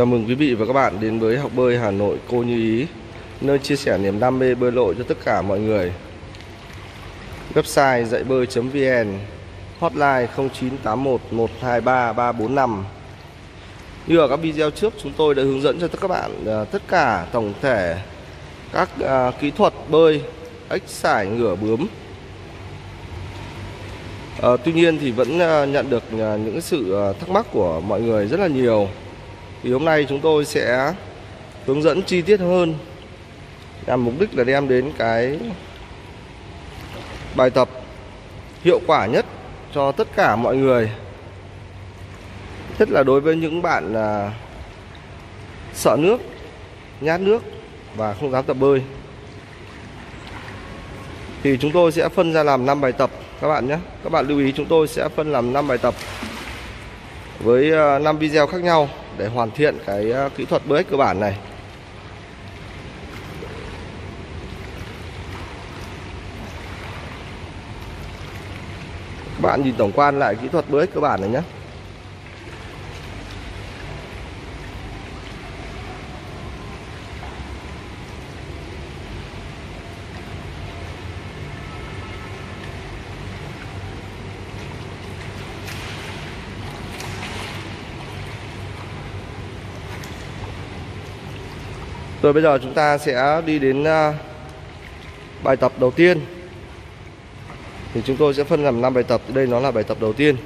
Chào mừng quý vị và các bạn đến với học bơi Hà Nội Cô Như Ý Nơi chia sẻ niềm đam mê bơi lội cho tất cả mọi người. Website dạy bơi.vn Hotline 0981 123 345 Như ở các video trước chúng tôi đã hướng dẫn cho các bạn à, tất cả tổng thể các à, kỹ thuật bơi ếch sải ngửa bướm. À, Tuy nhiên thì vẫn à, nhận được những sự thắc mắc của mọi người rất là nhiều thì hôm nay chúng tôi sẽ hướng dẫn chi tiết hơn nhằm mục đích là đem đến cái bài tập hiệu quả nhất cho tất cả mọi người. Nhất là đối với những bạn là sợ nước, nhát nước và không dám tập bơi. Thì chúng tôi sẽ phân ra làm 5 bài tập, các bạn nhé. Các bạn lưu ý, chúng tôi sẽ phân làm 5 bài tập với à, 5 video khác nhau để hoàn thiện cái ờ, kỹ thuật bơi cơ bản này. Các bạn nhìn tổng quan lại kỹ thuật bơi cơ bản này nhé Rồi bây giờ chúng ta sẽ đi đến à, bài tập đầu tiên. Thì chúng tôi sẽ phân làm 5 bài tập. Đây nó là bài tập đầu tiên.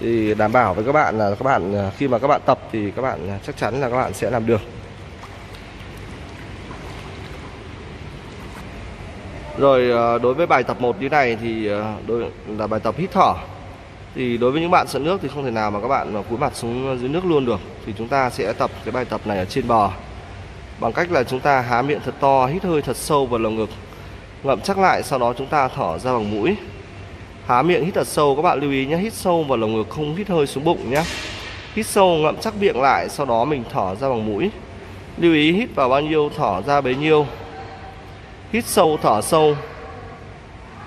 Thì đảm bảo với các bạn là các bạn à, khi mà các bạn tập thì các bạn à, chắc chắn là các bạn sẽ làm được. Rồi đối với bài tập 1 như này thì đối, là bài tập hít thở. Thì đối với những bạn sợ nước thì không thể nào mà các bạn cúi mặt xuống dưới nước luôn được. Thì chúng ta sẽ tập cái bài tập này ở trên bờ bằng cách là chúng ta há miệng thật to, hít hơi thật sâu vào lồng ngực. Ngậm chắc lại, sau đó chúng ta thở ra bằng mũi. Há miệng, hít thật sâu, các bạn lưu ý nhé, hít sâu vào lồng ngực, không hít hơi xuống bụng nhé. Hít sâu, ngậm chắc miệng lại, sau đó mình thở ra bằng mũi. Lưu ý hít vào bao nhiêu, thở ra bấy nhiêu. Hít sâu, thở sâu.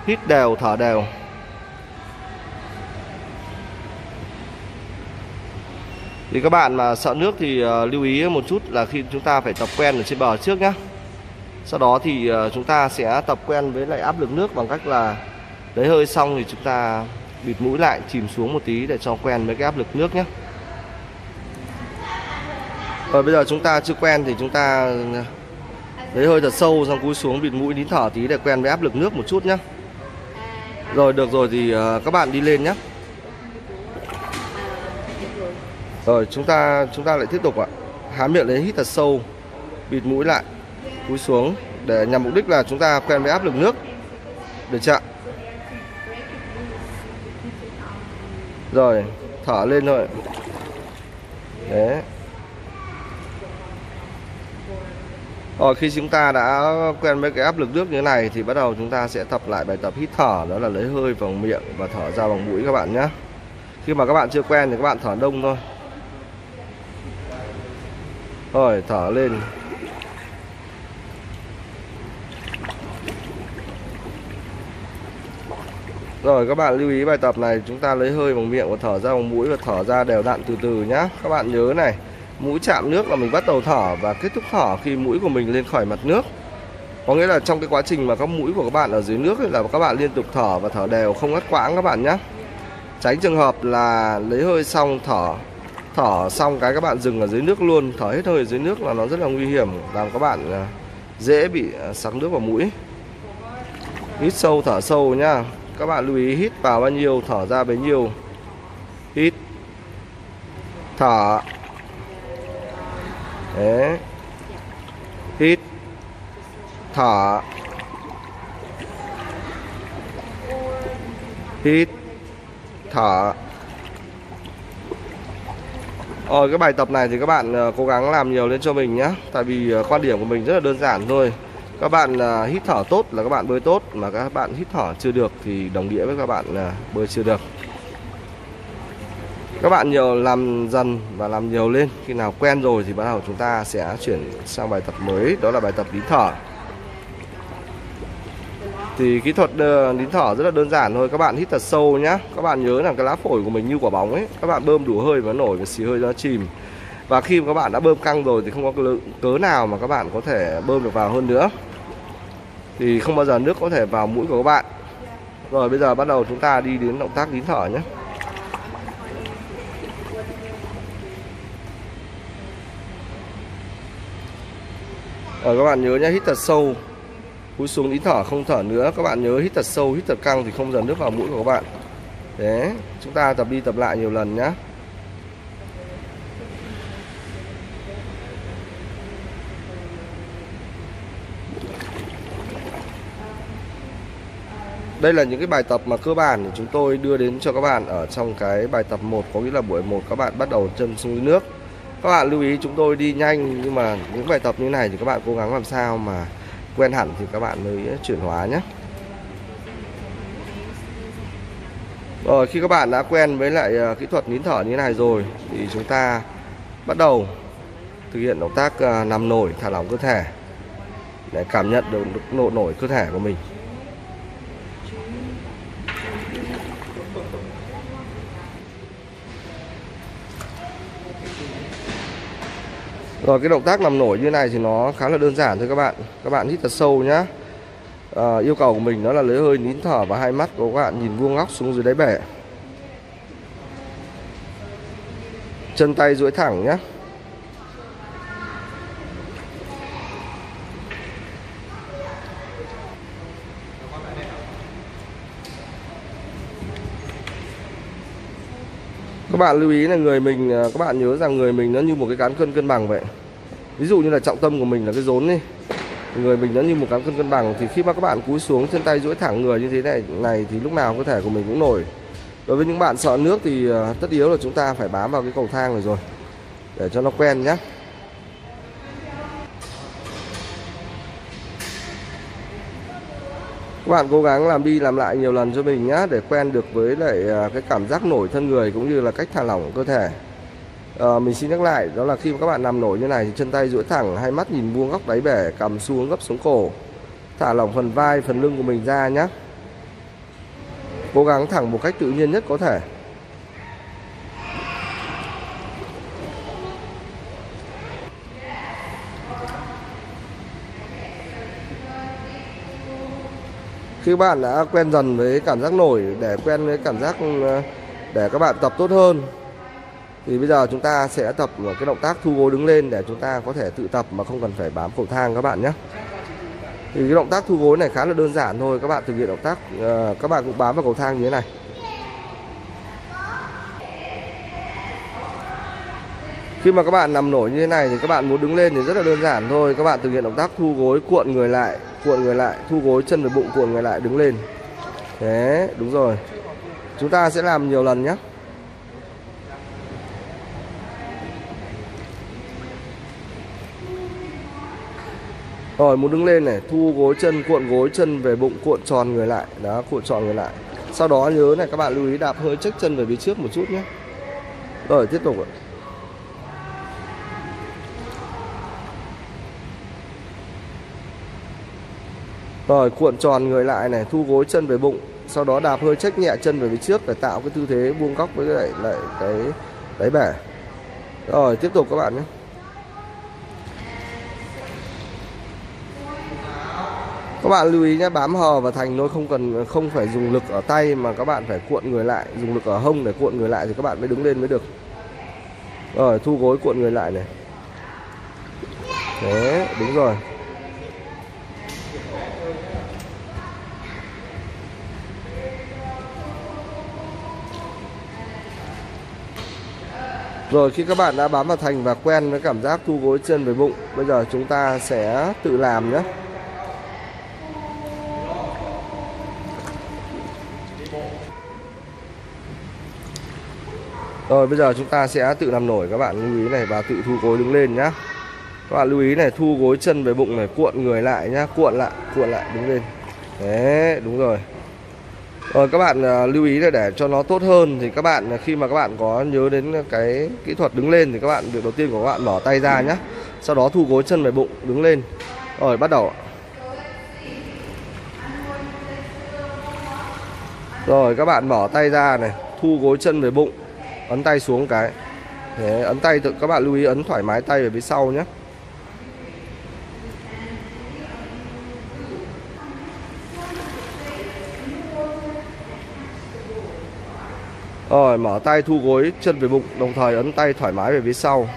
Hít đều, thở đều. Thì các bạn mà sợ nước thì ờ, lưu ý một chút là khi chúng ta phải tập quen ở trên bờ trước nhá. Sau đó thì ờ, chúng ta sẽ tập quen với lại áp lực nước bằng cách là lấy hơi xong thì chúng ta bịt mũi lại, chìm xuống một tí để cho quen với cái áp lực nước nhé rồi bây giờ chúng ta chưa quen thì chúng ta ờ, lấy hơi thật sâu xong cúi xuống bịt mũi nín thở tí để quen với áp lực nước một chút nhé rồi, được rồi thì các bạn đi lên nhé Rồi, chúng ta chúng ta lại tiếp tục ạ. Há miệng lấy hít thật sâu, Bịt mũi lại, Cúi xuống, Để nhằm mục đích là chúng ta quen với áp lực nước. Được chưa Rồi, Thở lên thôi. Đấy. Rồi, khi chúng ta đã quen với cái áp lực nước như thế này Thì bắt đầu chúng ta sẽ tập lại bài tập hít thở, Đó là lấy hơi vào miệng và thở ra bằng mũi các bạn nhé. Khi mà các bạn chưa quen thì các bạn thở đông thôi rồi thở lên Rồi các bạn lưu ý bài tập này chúng ta lấy hơi bằng miệng và thở ra bằng mũi và thở ra đều đặn từ từ nhá. Các bạn nhớ này, mũi chạm nước là mình bắt đầu thở và kết thúc thở khi mũi của mình lên khỏi mặt nước. Có nghĩa là trong cái quá trình mà các mũi của các bạn ở dưới nước là các bạn liên tục thở và thở đều không ngắt quãng các bạn nhé. Tránh trường hợp là lấy hơi xong thở thở xong cái các bạn dừng ở dưới nước luôn. Thở hết hơi ở dưới nước là nó rất là nguy hiểm làm các bạn à, dễ bị à, sặc nước vào mũi. Hít sâu, thở sâu nhá các bạn lưu ý hít vào bao nhiêu, thở ra bấy nhiêu. Hít. Thở. Đấy. Hít. Thở. Hít. Thở. Ờ, cái bài tập này thì các bạn ờ, cố gắng làm nhiều lên cho mình nhé Tại vì ờ, quan điểm của mình rất là đơn giản thôi. Các bạn ờ, hít thở tốt là các bạn bơi tốt Mà các bạn hít thở chưa được thì đồng nghĩa với các bạn bơi chưa được. Các bạn nhiều làm dần và làm nhiều lên. Khi nào quen rồi thì bắt đầu chúng ta sẽ chuyển sang bài tập mới Đó là bài tập hít thở thì kỹ thuật ờ, nín thở rất là đơn giản thôi. Các bạn hít thật sâu nhá. Các bạn nhớ là cái lá phổi của mình như quả bóng ấy các bạn bơm đủ hơi và nổi và xì hơi cho nó chìm. Và khi mà các bạn đã bơm căng rồi thì không có cớ nào mà các bạn có thể bơm được vào hơn nữa. Thì không bao giờ nước có thể vào mũi của các bạn. Rồi bây giờ bắt đầu chúng ta đi đến động tác nín thở nhé Rồi các bạn nhớ nhé, hít thật sâu. Cúi xuống nín thở không thở nữa. Các bạn nhớ hít thật sâu, hít thật căng thì không dần nước vào mũi của các bạn. Đấy, chúng ta tập đi tập lại nhiều lần nhé Đây là những cái bài tập mà cơ bản chúng tôi đưa đến cho các bạn ở trong cái bài tập 1 Có nghĩa là buổi 1 các bạn bắt đầu chân xuống dưới nước. Các bạn lưu ý chúng tôi đi nhanh Nhưng mà những bài tập như này thì các bạn cố gắng làm sao mà quen hẳn thì các bạn mới chuyển hóa nhé. Rồi, khi các bạn đã quen với lại ờ, kỹ thuật nín thở như thế này rồi Thì chúng ta bắt đầu thực hiện động tác ờ, nằm nổi, thả lỏng cơ thể Để cảm nhận được độ nổi cơ thể của mình. Rồi cái động tác nằm nổi như này thì nó khá là đơn giản thôi các bạn. Các bạn hít thật sâu nhá. À, Yêu cầu của mình đó là lấy hơi nín thở và hai mắt của các bạn nhìn vuông góc xuống dưới đáy bể. Chân tay duỗi thẳng nhé các bạn lưu ý là người mình à, các bạn nhớ rằng người mình nó như một cái cán cân cân bằng vậy. Ví dụ như là trọng tâm của mình là cái rốn đi. Người mình nó như một cán cân cân bằng thì khi mà các bạn cúi xuống chân tay duỗi thẳng người như thế này này thì lúc nào cơ thể của mình cũng nổi. Đối với những bạn sợ nước thì à, tất yếu là chúng ta phải bám vào cái cầu thang này rồi, để cho nó quen nhé các bạn cố gắng làm đi làm lại nhiều lần cho mình nhá để quen được với lại à, cái cảm giác nổi thân người cũng như là cách thả lỏng cơ thể. À, mình xin nhắc lại đó là khi mà các bạn nằm nổi như này thì chân tay duỗi thẳng hai mắt nhìn vuông góc đáy bể cầm xuống gấp xuống cổ. Thả lỏng phần vai phần lưng của mình ra nhé cố gắng thẳng một cách tự nhiên nhất có thể. Khi bạn đã quen dần với cảm giác nổi, để quen với cảm giác ờ, để các bạn tập tốt hơn, thì bây giờ chúng ta sẽ tập một cái động tác thu gối đứng lên để chúng ta có thể tự tập mà không cần phải bám cầu thang các bạn nhé. Thì cái động tác thu gối này khá là đơn giản thôi, các bạn thực hiện động tác ờ, các bạn cũng bám vào cầu thang như thế này. Khi mà các bạn nằm nổi như thế này thì các bạn muốn đứng lên thì rất là đơn giản thôi, các bạn thực hiện động tác thu gối cuộn người lại cuộn người lại, thu gối chân về bụng cuộn người lại, đứng lên. Thế, đúng rồi. Chúng ta sẽ làm nhiều lần nhé rồi, muốn đứng lên này, thu gối chân, cuộn gối chân về bụng, cuộn tròn người lại. Đó, cuộn tròn người lại. Sau đó nhớ này, các bạn lưu ý đạp hơi chắc chân về phía trước một chút nhé rồi, tiếp tục ạ. Rồi cuộn tròn người lại này, thu gối chân về bụng, sau đó đạp hơi trách nhẹ chân về phía trước để tạo cái tư thế buông góc với lại lại cái đáy bể. Rồi tiếp tục các bạn nhé. Các bạn lưu ý nhé, bám hờ và thành nôi không cần không phải dùng lực ở tay mà các bạn phải cuộn người lại, dùng lực ở hông để cuộn người lại thì các bạn mới đứng lên mới được. Rồi thu gối cuộn người lại này. Thế, đúng rồi. Rồi khi các bạn đã bám vào thành và quen với cảm giác thu gối chân về bụng Bây giờ chúng ta sẽ tự làm nhé. Rồi bây giờ chúng ta sẽ tự làm nổi các bạn lưu ý này và tự thu gối đứng lên nhá. Các bạn lưu ý này thu gối chân về bụng này cuộn người lại nhá Cuộn lại, cuộn lại đứng lên. Đấy, đúng rồi rồi các bạn à, lưu ý là để cho nó tốt hơn thì các bạn à, khi mà các bạn có nhớ đến cái kỹ thuật đứng lên thì các bạn việc đầu tiên của các bạn mở tay ra nhé. Sau đó thu gối chân về bụng đứng lên. Rồi bắt đầu. Rồi các bạn mở tay ra này, thu gối chân về bụng, ấn tay xuống cái. thế ấn tay tự các bạn lưu ý ấn thoải mái tay về phía sau nhé Rồi, mở tay thu gối, chân về bụng, Đồng thời ấn tay thoải mái về phía sau.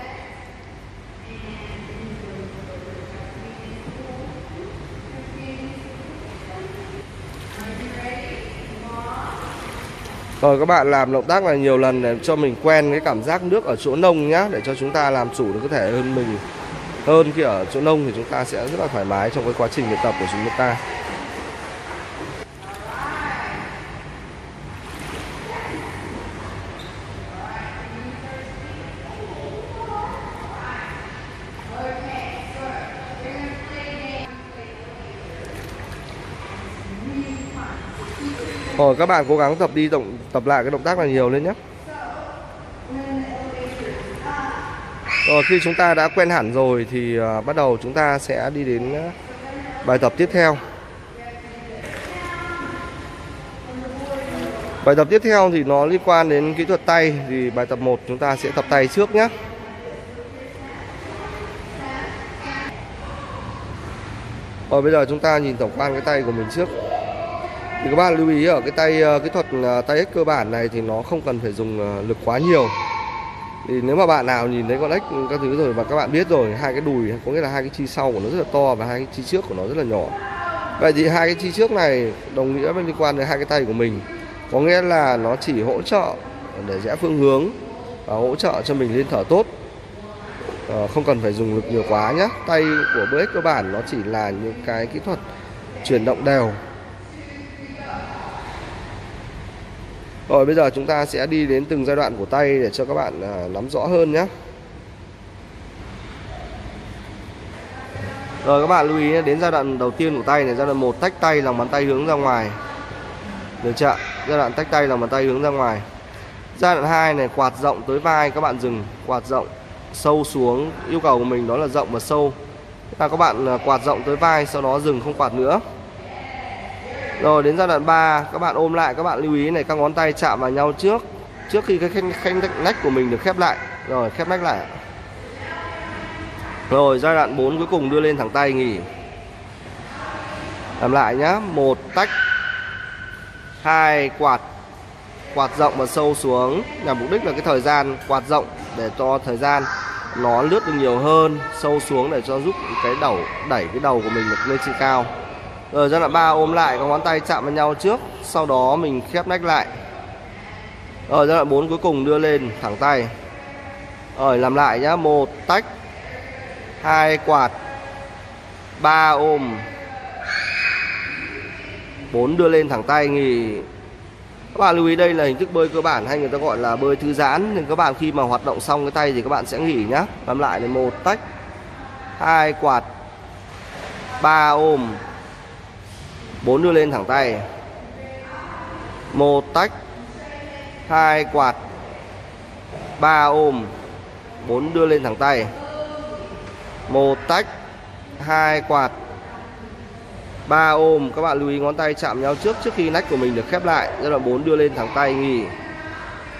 Rồi, các bạn làm động tác này nhiều lần để cho mình quen cái cảm giác nước ở chỗ nông nhá, Để cho chúng ta làm chủ được cơ thể hơn mình. Hơn khi ở chỗ nông thì chúng ta sẽ rất là thoải mái trong cái quá trình luyện tập của chúng ta. Rồi các bạn cố gắng tập đi động tập lại cái động tác này nhiều lên nhé. Rồi ờ, khi chúng ta đã quen hẳn rồi thì uh, bắt đầu chúng ta sẽ đi đến uh, bài tập tiếp theo. Bài tập tiếp theo thì nó liên quan đến kỹ thuật tay thì bài tập 1 chúng ta sẽ tập tay trước nhé. Rồi bây giờ chúng ta nhìn tổng quan cái tay của mình trước thì các bạn lưu ý ở cái tay ờ, kỹ thuật ờ, tay ếch cơ bản này thì nó không cần phải dùng ờ, lực quá nhiều. Thì nếu mà bạn nào nhìn thấy con ếch các thứ rồi và các bạn biết rồi, hai cái đùi, có nghĩa là hai cái chi sau của nó rất là to và hai cái chi trước của nó rất là nhỏ. Vậy thì hai cái chi trước này đồng nghĩa với liên quan đến hai cái tay của mình. Có nghĩa là nó chỉ hỗ trợ để rẽ phương hướng và hỗ trợ cho mình lên thở tốt. Không cần phải dùng lực nhiều quá nhé tay của bơi cơ bản nó chỉ là những cái kỹ thuật chuyển động đều. Rồi bây giờ chúng ta sẽ đi đến từng giai đoạn của tay để cho các bạn à, nắm rõ hơn nhé. Rồi các bạn lưu ý đến giai đoạn đầu tiên của tay này Giai đoạn 1 tách tay lòng bàn tay hướng ra ngoài. Được chưa Giai đoạn tách tay lòng bàn tay hướng ra ngoài. Giai đoạn 2 này quạt rộng tới vai các bạn dừng Quạt rộng sâu xuống. Yêu cầu của mình đó là rộng và sâu. Là các bạn à, quạt rộng tới vai Sau đó dừng không quạt nữa rồi đến giai đoạn 3 các bạn ôm lại các bạn lưu ý này các ngón tay chạm vào nhau trước trước khi cái khanh, khanh nách của mình được khép lại. Rồi khép nách lại. Rồi giai đoạn 4 cuối cùng đưa lên thẳng tay nghỉ. Làm lại nhá, một tách hai quạt quạt rộng và sâu xuống nhằm mục đích là cái thời gian quạt rộng để cho thời gian nó lướt được nhiều hơn sâu xuống để cho giúp cái đầu đẩy cái đầu của mình được lên trên cao rồi giai đoạn 3 ôm lại, có ngón tay chạm vào nhau trước, Sau đó mình khép nách lại. Rồi giai đoạn 4 cuối cùng đưa lên, thẳng tay. Rồi làm lại nhá, một, tách. Hai, quạt. Ba ôm. Bốn đưa lên, thẳng tay, nghỉ. Các bạn lưu ý đây là hình thức bơi cơ bản, hay người ta gọi là bơi thư giãn. Nên các bạn khi mà hoạt động xong cái tay thì các bạn sẽ nghỉ nhá. Làm lại là một, tách. Hai, quạt. Ba ôm. 4 đưa lên thẳng tay. Một tách. Hai quạt. Ba ôm. 4 đưa lên thẳng tay. Một tách. Hai quạt. Ba ôm. Các bạn lưu ý ngón tay chạm nhau trước trước khi nách của mình được khép lại. Giai đoạn 4 đưa lên thẳng tay nghỉ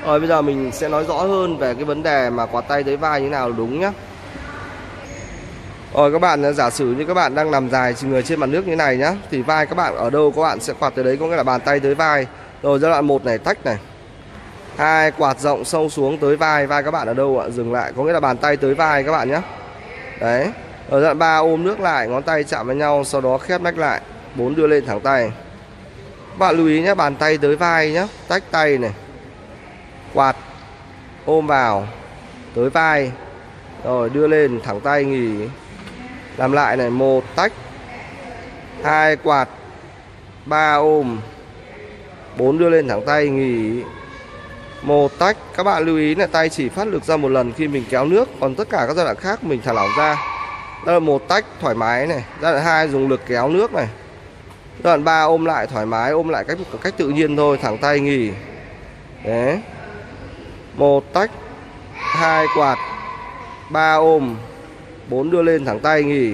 rồi, bây giờ mình sẽ nói rõ hơn về cái vấn đề mà quạt tay tới vai như nào đúng nhé rồi, các bạn à, giả sử như các bạn đang nằm dài người trên mặt nước như này nhá, Thì vai các bạn ở đâu các bạn sẽ quạt tới đấy, có nghĩa là bàn tay tới vai. Rồi, giai đoạn 1 này, tách này. Hai, quạt rộng sâu xuống tới vai Vai các bạn ở đâu ạ? Dừng lại, có nghĩa là bàn tay tới vai các bạn nhé Đấy. Ở giai đoạn ba, ôm nước lại, ngón tay chạm với nhau, Sau đó khép nách lại. Bốn, đưa lên thẳng tay. Các bạn lưu ý nhé bàn tay tới vai nhé Tách tay này. Quạt, ôm vào, Tới vai. Rồi, đưa lên, thẳng tay nghỉ. Làm lại này, một tách. Hai quạt. Ba ôm. Bốn đưa lên, thẳng tay nghỉ. Một tách. Các bạn lưu ý là tay chỉ phát lực ra một lần khi mình kéo nước. Còn tất cả các giai đoạn khác mình thả lỏng ra. Đó là một tách, thoải mái này. Giai đoạn hai dùng lực kéo nước này. Giai đoạn ba ôm lại, thoải mái, ôm lại cách cách tự nhiên thôi, thẳng tay nghỉ. Đấy. Một tách. Hai quạt ba ôm, bốn đưa lên thẳng tay nghỉ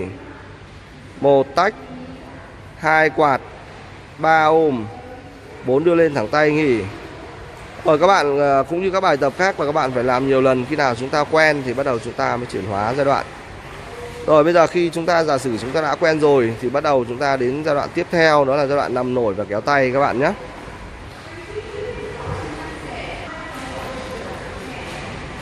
một tách, hai quạt, ba ôm, bốn đưa lên thẳng tay nghỉ Rồi các bạn ờ, cũng như các bài tập khác mà các bạn phải làm nhiều lần, khi nào chúng ta quen thì bắt đầu chúng ta mới chuyển hóa giai đoạn. Rồi, bây giờ khi chúng ta, giả sử chúng ta đã quen rồi thì bắt đầu chúng ta đến giai đoạn tiếp theo, đó là giai đoạn nằm nổi và kéo tay các bạn nhé.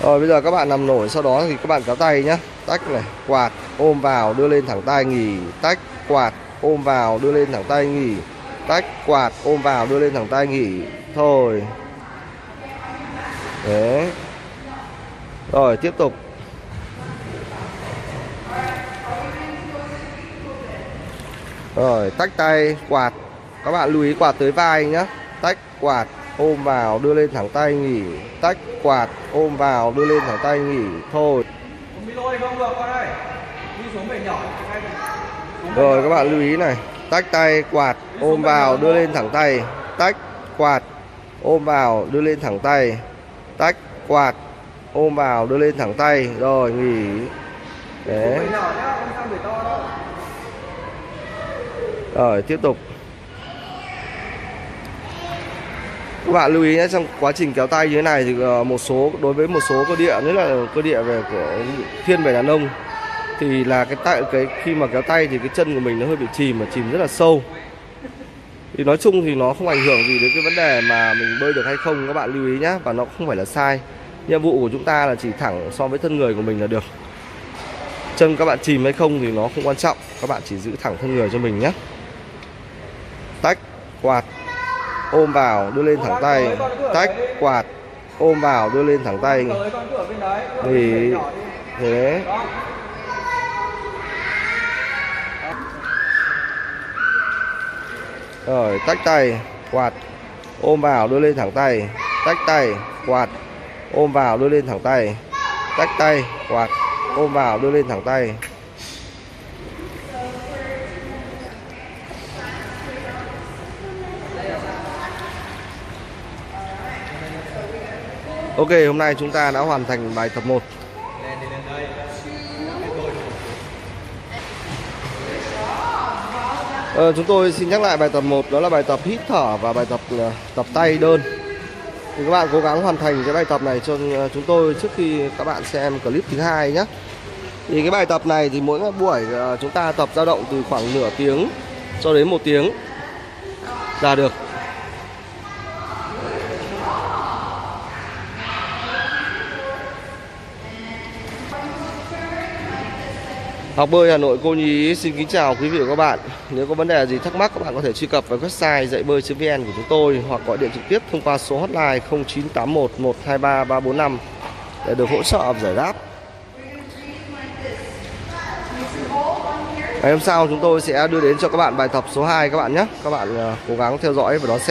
Rồi bây giờ các bạn nằm nổi sau đó thì các bạn kéo tay nhá. Tách này, quạt, ôm vào, đưa lên thẳng tay nghỉ. Tách, quạt, ôm vào, đưa lên thẳng tay nghỉ. Tách, quạt, ôm vào, đưa lên thẳng tay nghỉ. Thôi. Đấy. Rồi tiếp tục. Rồi tách tay, quạt. Các bạn lưu ý quạt tới vai nhá. Tách, quạt, ôm vào đưa lên thẳng tay nghỉ. Tách quạt ôm vào đưa lên thẳng tay nghỉ. Thôi. Rồi các bạn lưu ý này. Tách tay quạt ôm vào đưa lên thẳng tay. Tách quạt ôm vào đưa lên thẳng tay. Tách quạt ôm vào đưa lên thẳng tay. Rồi nghỉ. Đấy. rồi tiếp tục các bạn lưu ý nhé, trong quá trình kéo tay như thế này thì ờ, một số, đối với một số cơ địa, nhất là cơ địa về của thiên về đàn ông, thì là cái tại cái khi mà kéo tay thì cái chân của mình nó hơi bị chìm, mà chìm rất là sâu. Thì nói chung thì nó không ảnh hưởng gì đến cái vấn đề mà mình bơi được hay không, các bạn lưu ý nhé, và nó không phải là sai. Nhiệm vụ của chúng ta là chỉ thẳng so với thân người của mình là được. Chân các bạn chìm hay không thì nó không quan trọng, các bạn chỉ giữ thẳng thân người cho mình nhé. Tách, quạt ôm vào, đưa lên thẳng tay. Tách, quạt, ôm vào, đưa lên thẳng tay. Thì thế. Rồi, tách tay, quạt, ôm vào, đưa lên thẳng tay. Tách tay, quạt, ôm vào, đưa lên thẳng tay. Tách tay, quạt, ôm vào, đưa lên thẳng tay. Ok, hôm nay chúng ta đã hoàn thành bài tập 1 ờ, Chúng tôi xin nhắc lại bài tập 1 Đó là bài tập hít thở và bài tập ờ, tập tay đơn. Thì các bạn cố gắng hoàn thành cái bài tập này cho ờ, chúng tôi trước khi các bạn xem clip thứ hai nhé. Thì cái bài tập này thì mỗi buổi ờ, chúng ta tập dao động từ khoảng nửa tiếng cho đến một tiếng là được. Học bơi Hà Nội, cô nhí xin kính chào quý vị và các bạn. Nếu có vấn đề gì thắc mắc, các bạn có thể truy cập vào website dạy bơi.vn của chúng tôi hoặc gọi điện trực tiếp thông qua số hotline 0981 123 345 để được hỗ trợ giải đáp. Ngày hôm sau chúng tôi sẽ đưa đến cho các bạn bài tập số 2 các bạn nhé. Các bạn à, cố gắng theo dõi và đón xem.